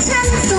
It's wonderful.